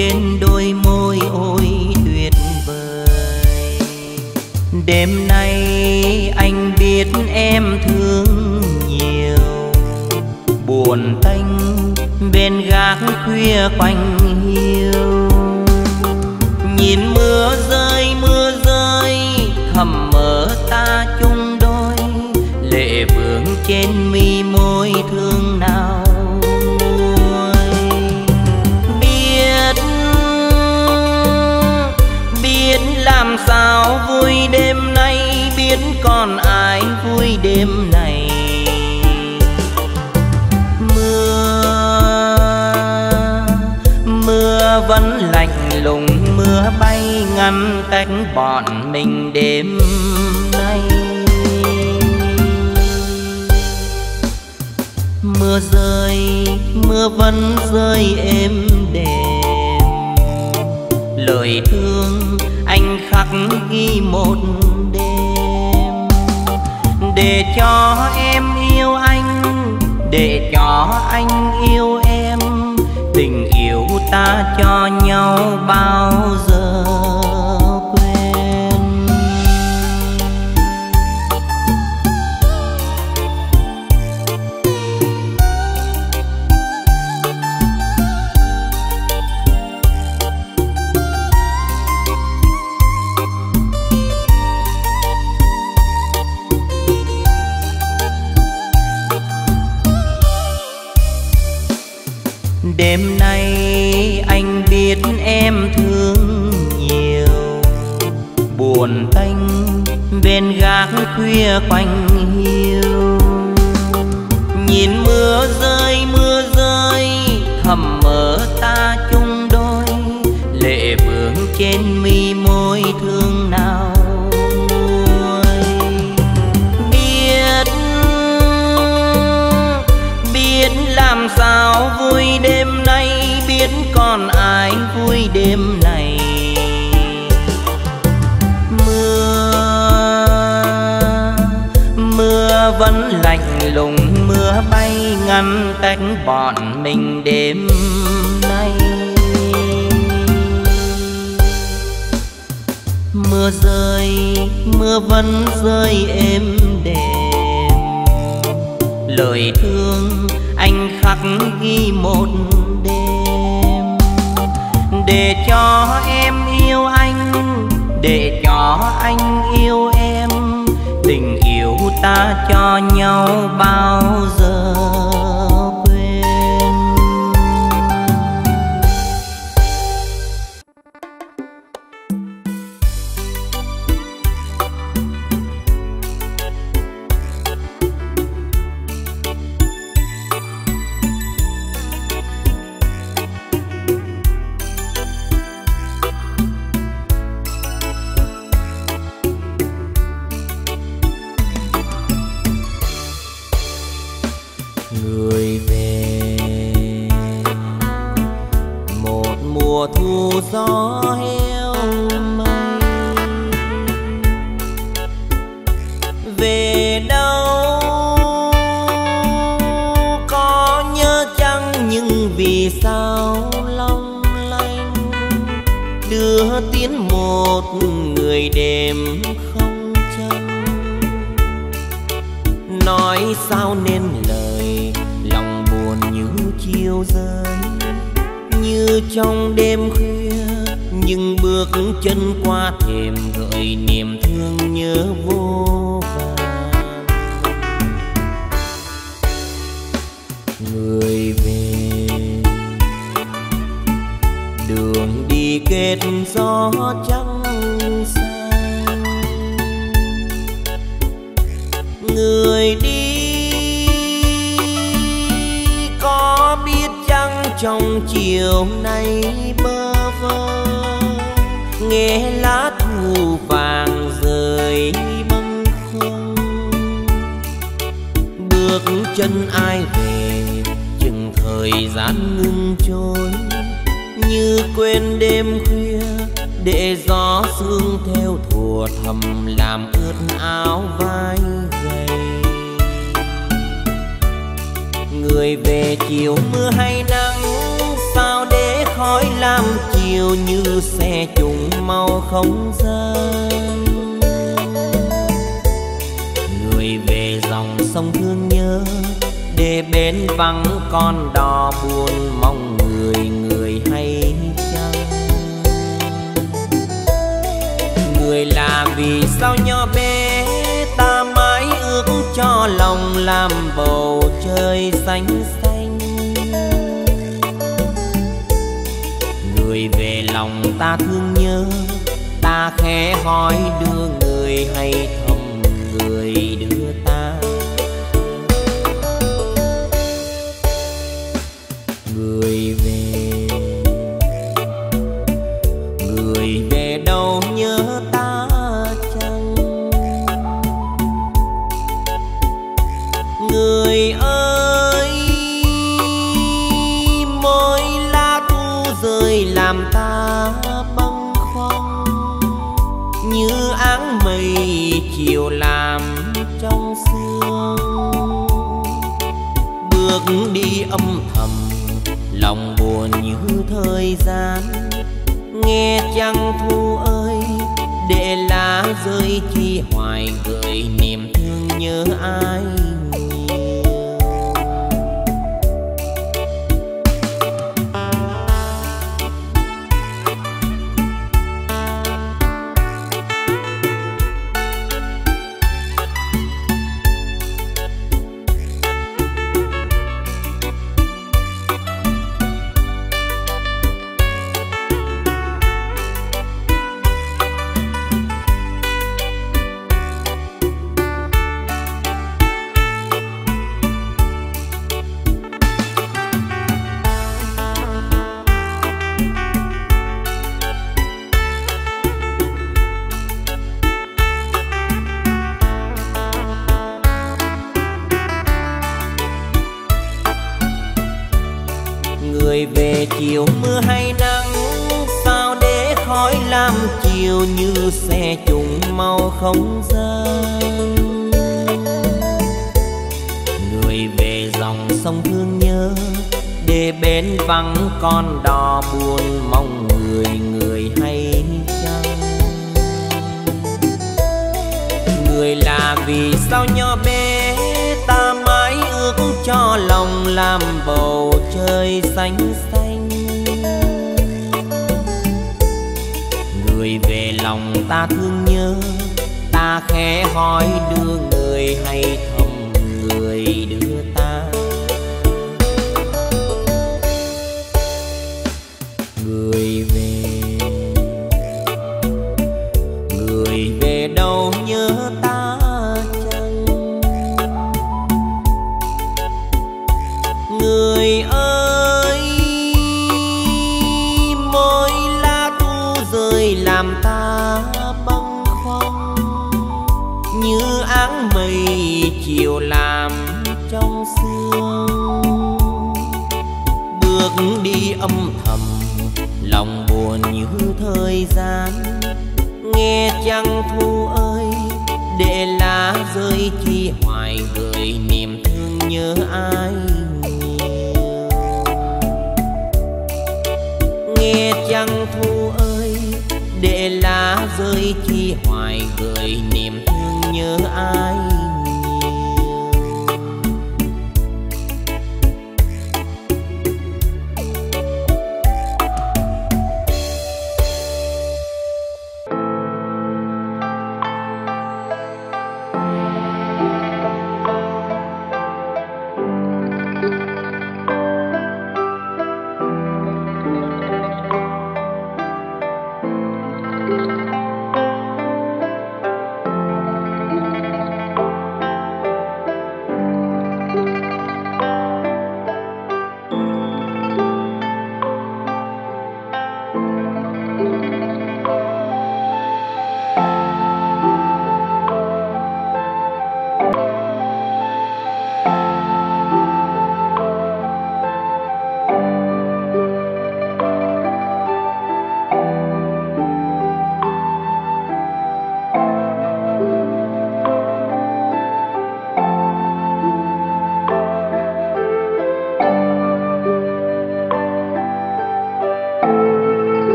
trên đôi môi ôi tuyệt vời. Đêm nay anh biết em thương nhiều. Buồn tanh bên gác khuya quanh hiu. Nhìn mưa rơi mưa rơi, thầm mơ ta chung đôi. Lệ vương trên mi môi thương nào còn ai vui đêm này. Mưa mưa vẫn lạnh lùng, mưa bay ngăn cách bọn mình đêm nay. Mưa rơi, mưa vẫn rơi êm đềm. Lời thương anh khắc ghi một đêm để cho em yêu anh, để cho anh yêu em. Tình yêu ta cho nhau bao giờ đêm nay anh biết em thương nhiều. Buồn tanh bên gác khuya quanh hiu. Nhìn mưa rơi mưa rơi, thầm mơ ta chung đôi. Lệ vương trên mi vẫn lạnh lùng, mưa bay ngăn cách bọn mình đêm nay. Mưa rơi, mưa vẫn rơi êm đềm. Lời thương anh khắc ghi một đêm. Để cho em yêu anh, để cho cho nhau bao người về. Một mùa thu gió heo mây. Về đâu có nhớ chăng nhưng vì sao long lanh? Đưa tiến một người đêm không chân nói sao nên lời chiều rơi như trong đêm khuya nhưng bước chân qua thềm gợi niềm thương nhớ vô. Trong chiều nay bơ vơ. Nghe lá thu vàng rơi bâng khuâng. Bước chân ai về, chừng thời gian ngưng trôi. Như quên đêm khuya, để gió sương theo thùa thầm làm ướt áo vai gầy người về chiều mưa hay nắng sao để khói làm chiều như xe trùng mau không gian người về dòng sông thương nhớ, để bên vắng con đò buồn mong người người hay chăng? Người là vì sao nho bé, ta mãi ước cho lòng làm bầu trời xanh xanh người về lòng ta thương nhớ. Ta khẽ hỏi đưa người hay thầm người đưa. Bước đi âm thầm, lòng buồn như thời gian. Nghe chăng thu ơi, để lá rơi chi hoài gợi niềm thương nhớ ai? Người về chiều mưa hay nắng, sao để khói làm chiều như xe trùng mau không gian người về dòng sông thương nhớ, để bên vắng con đò buồn mong người người hay chăng? Người là vì sao nho bên cho lòng làm bầu trời xanh xanh. Người về lòng ta thương nhớ, ta khẽ hỏi đưa người hay thương ta bâng khuâng như áng mây chiều làm trong sương. Bước đi âm thầm, lòng buồn như thời gian. Nghe chăng thu ơi, để lá rơi chi hoài gợi niềm để